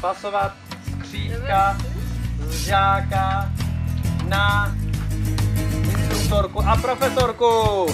pasovat skřítka z žáka na instruktorku a profesorku.